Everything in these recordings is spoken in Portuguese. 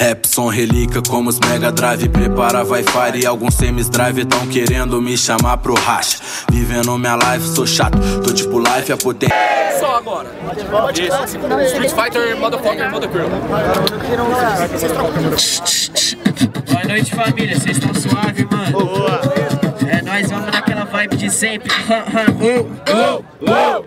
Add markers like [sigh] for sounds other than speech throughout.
Rap som relíquia como os Mega Drive. Prepara Wi-Fi e alguns semis drive Tão querendo me chamar pro racha. Vivendo minha life, sou chato Tô tipo life, a potência Só agora. Street Fighter, motherfucker, motherfucker. Boa noite família, vocês estão suave, mano? Boa! É, nós vamos naquela vibe de sempre. [laughs] Uou, uou, uou,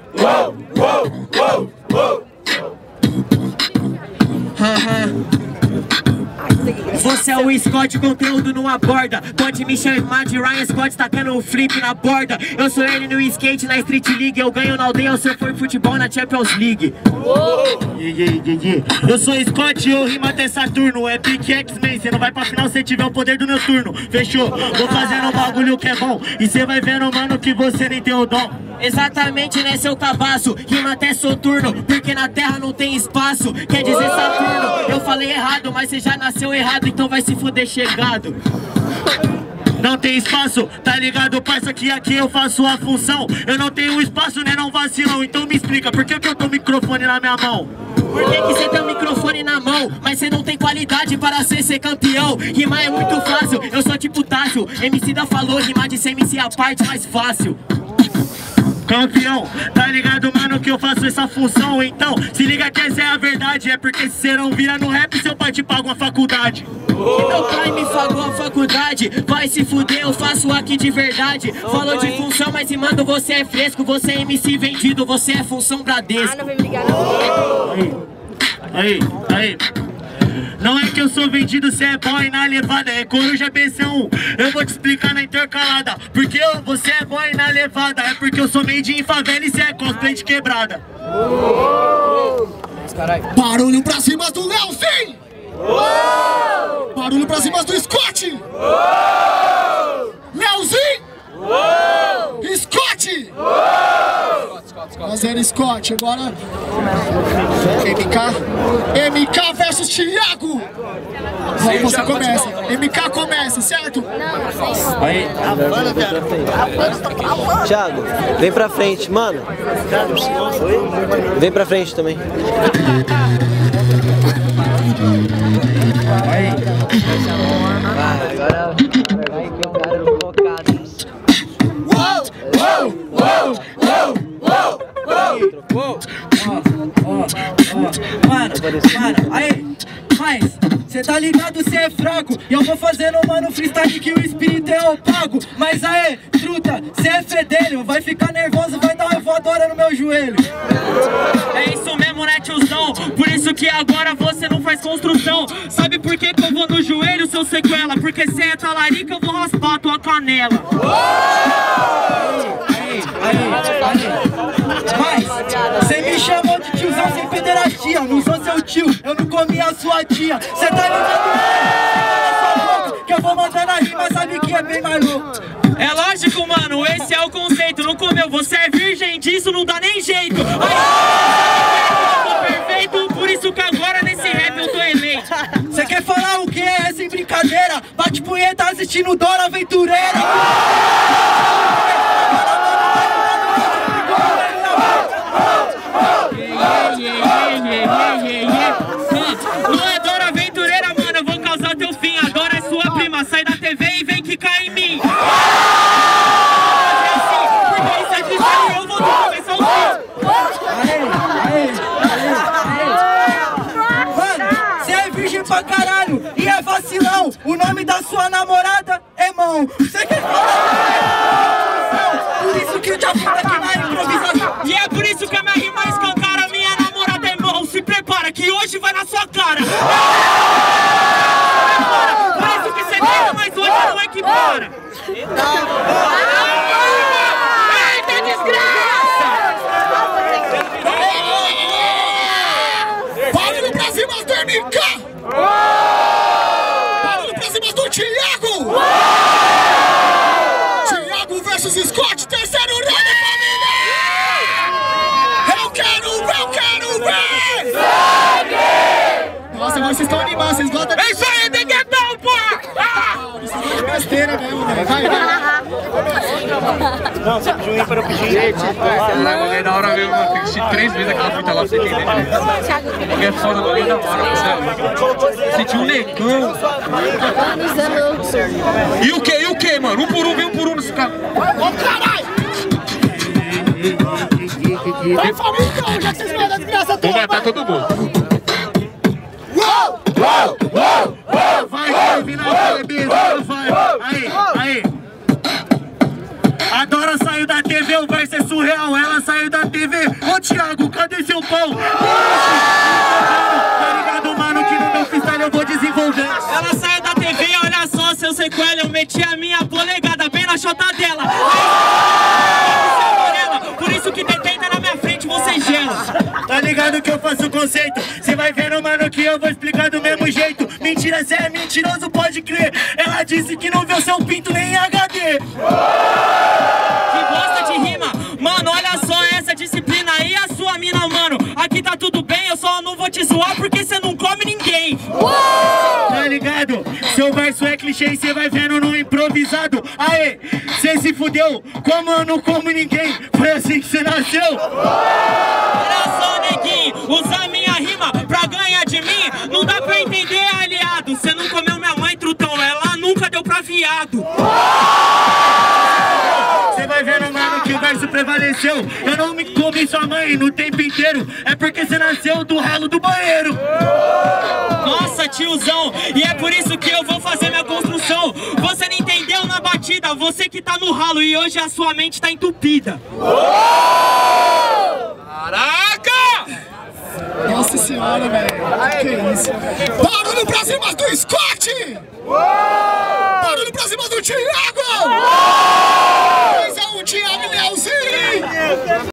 o Scott, conteúdo não aborda. Pode me chamar de Ryan Scott, tacando um flip na borda. Eu sou ele no skate, na Street League. Eu ganho na aldeia, se eu for futebol na Champions League. Yeah, yeah, yeah, yeah. Eu sou Scott, eu rimo até Saturno É Big X-Men, cê não vai pra final se tiver o poder do noturno Fechou? Vou fazendo um bagulho que é bom. E cê vai vendo, mano, que você nem tem o dom Exatamente, né, seu cabaço? Rima até Soturno, porque na Terra não tem espaço. Quer dizer Saturno, eu falei errado Mas você já nasceu errado, então vai se fuder chegado. Não tem espaço, tá ligado, parça, que aqui eu faço a função. Eu não tenho espaço, né, não vacilão. Então me explica, por que, que eu tô microfone na minha mão? Por que, você tem o microfone na mão, mas você não tem qualidade para ser ser campeão? Rimar é muito fácil, eu sou tipo Tássio MC da falou, rimar de ser MC a parte mais fácil Campeão, tá ligado, mano, que eu faço essa função Então, se liga que essa é a verdade É porque se você não vira no rap, seu pai te paga uma faculdade. Meu pai me pagou a faculdade Vai se fuder, eu faço aqui de verdade. Falou de função, mas se manda você é fresco Você é MC vendido, você é função Bradesco. Ah, não vai me ligar não. Aí, aí não é que eu sou vendido, cê é boy na levada É coruja BC1, eu vou te explicar na intercalada Porque eu, você é boy na levada É porque eu sou made em favela e cê é cosplay de quebrada Barulho pra cima do Leozinho! Barulho pra cima do Scott! Leozinho! Scott! Fazendo Scott, agora MK MK versus Thiago Vamos, você começa MK começa, certo? Aí, Thiago, vem pra frente, mano. Vem pra frente também. Vai, agora E eu vou fazendo, mano, freestyle que o espírito é opaco Mas aí, truta, cê é fedelho. Vai ficar nervoso, vai dar uma voadora no meu joelho. É isso mesmo, né, tiozão? Por isso que agora você não faz construção. Sabe por que que eu vou no joelho, seu sequela? Porque cê é talarica, eu vou raspar a tua canela. Aí, aí, aí Mas, cê me chamou de tiozão sem pederastia Não sou seu tio, eu não comi a sua tia. Cê tá que é lógico, mano, esse é o conceito. Não comeu, você é virgem, disso não dá nem jeito. Aí, perfeito, por isso que agora nesse rap eu tô eleito. Cê quer falar o que é sem brincadeira? Bate punheta assistindo Dora Aventureira O nome da sua namorada é mão Cê quer falar? Por isso que eu já fiz aqui na improvisação. E é por isso que a minha rima escancara Minha namorada é mão, se prepara que hoje vai na sua cara. Por isso que cê tenta, mas hoje não é que bora Eita desgraça! Barulho pra cima do MK Pra cima do Thiago Thiago versus Scott, terceiro round, família! Eu quero, eu quero ver! Nossa, mas vocês estão animados, vocês gostam É isso aí, Deguetão, besteira mesmo, velho. Vai, vai. Não, você pediu ímpar, eu pedi Caralho, é da hora mesmo, mano. Tem que assistir três vezes aquela fita lá pra você entender. Porque é foda, mano. É da hora, você Sentiu um negão. E o que? E o que, mano? Um por um, vem um por um nesse cara. Ô, caralho! Vai, família, já que vocês mandam a desgraça Vou toda. matar todo mundo. TV, o verso é surreal. Ela saiu da TV. Ô, Thiago, cadê seu pau? Tá ligado, mano, que no meu freestyle eu vou desenvolver. Ela saiu da TV, olha só, seu sequela, eu meti a minha polegada bem na chota dela. Por isso que detenta na minha frente, você gela. Tá ligado que eu faço o conceito? Cê vai vendo, mano, que eu vou explicar do mesmo jeito. Mentira, cê é mentiroso, pode crer. Ela disse que não viu seu pinto nem em HD. Tá ligado? Seu verso é clichê e cê vai vendo no improvisado. Aê, cê se fudeu, como eu não como ninguém. Foi assim que cê nasceu. Olha só, neguinho, usar minha rima pra ganhar de mim, não dá pra entender, aliado. Você não comeu minha mãe, trutão, ela nunca deu pra viado. Cê vai vendo, mano, que o verso prevaleceu. Eu não me comi sua mãe no tempo inteiro. É porque cê nasceu do ralo do banheiro. Tiozão, e é por isso que eu vou fazer minha construção. Você não entendeu na batida, você que tá no ralo e hoje a sua mente tá entupida. Nossa senhora, velho. Que isso? Barulho pra cima do Scott! Barulho pra cima do Thiago! 2 a 1, Thiago Leãozinho!